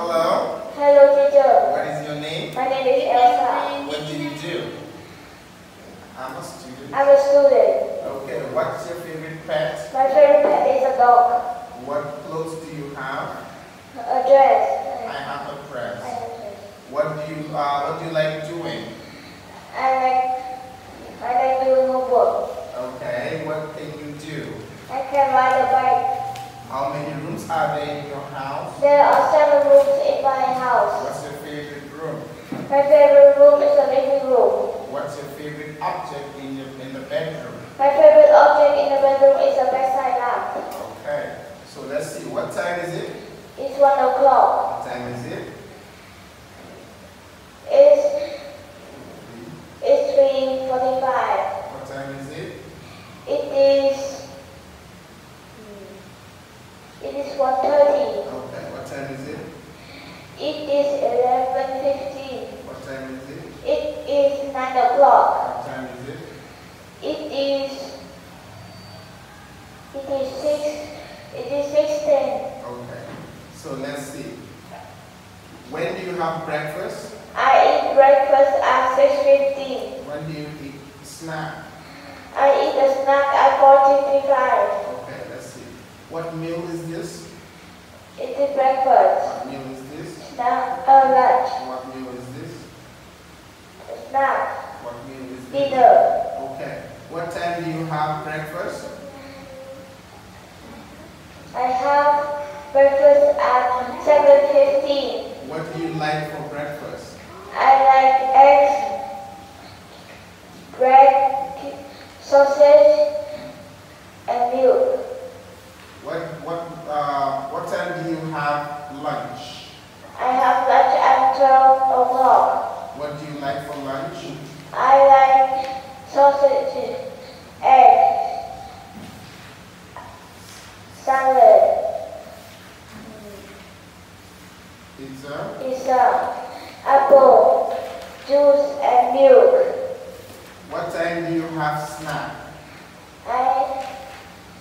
Hello. Hello, teacher. What is your name? My name is Elsa. What do you do? I'm a student. I'm a student. Okay. What's your favorite pet? My favorite pet is a dog. What clothes do you have? A dress. I have a I dress. have a dress. What do you uh, What do you like doing? I like I like doing homework. Okay. What can you do? I can ride a bike. How many rooms are there in your house? There are seven rooms in my house. What's your favorite room? My favorite room is the living room. What's your favorite object in your in the bedroom? My favorite object in the bedroom is a bedside lamp. Okay. So let's see. What time is it? It's one o'clock. What time is it? It is 1.30. Okay, what time is it? It is 11.15. What time is it? It is 9 o'clock. What time is it? It is, it is 6, it is 6.10. Okay, so let's see. When do you have breakfast? I eat breakfast at 6.15. When do you eat snack? I eat a snack at 4.55. What meal is this? It is breakfast. What meal is this? Snack uh, lunch. What meal is this? Snack. What meal is this? Dinner. Okay. What time do you have breakfast? I have breakfast at seven fifteen. What do you like for breakfast? I like eggs, bread, sausage, and milk. What what uh what time do you have lunch? I have lunch at 12 o'clock. What do you like for lunch? I like sausage, eggs, salad, Pizza. pizza, apple, juice, and milk. What time do you have snack? I,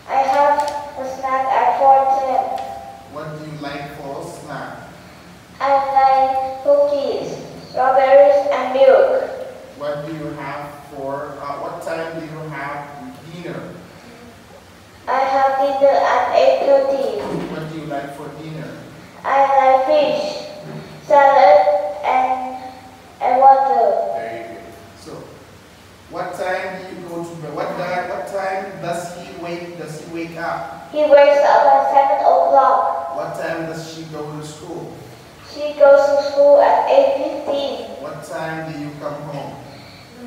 I have a snack at 4.10. What do you like for snack? I like cookies, strawberries, and milk. What do you have for uh, what time do you have dinner? I have dinner at 8.30. What do you like for dinner? I like fish, salad, and, and water. Very good. So, what time do you go to bed? What time? What time does he wake? Does he wake up? He wakes up at 7 o'clock. What time does she go to school? She goes to school at 8.15. What time do you come home?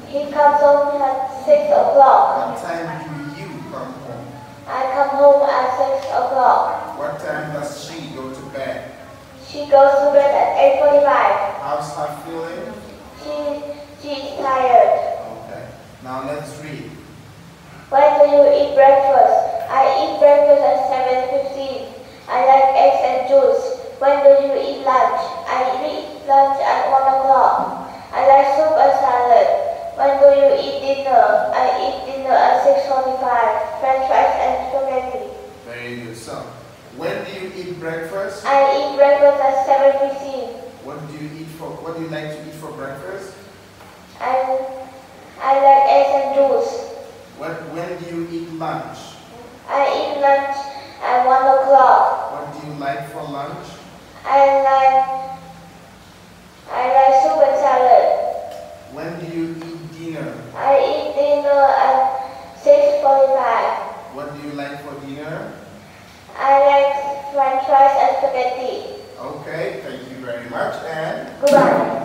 He comes home at 6 o'clock. What time do you come home? I come home at 6 o'clock. What time does she go to bed? She goes to bed at 8.45. How's her feeling? She, she is tired. Okay. Now let's read. When do you eat breakfast? I eat breakfast at 7.15. I like eggs and juice. When do you eat lunch? I eat lunch at 1 o'clock. I like soup and salad. When do you eat dinner? I eat dinner at 6.45. French fries and spaghetti. Very good. So, when do you eat breakfast? I eat breakfast at 7.15. What do you eat for? What do you like to eat for breakfast? I, I like eggs and juice. What? When do you eat lunch? I eat lunch at 1 o'clock. What do you like for lunch? I like, I like soup and salad. When do you eat dinner? I eat dinner at 6.45. What do you like for dinner? I like french fries and spaghetti. Okay, thank you very much. And Goodbye.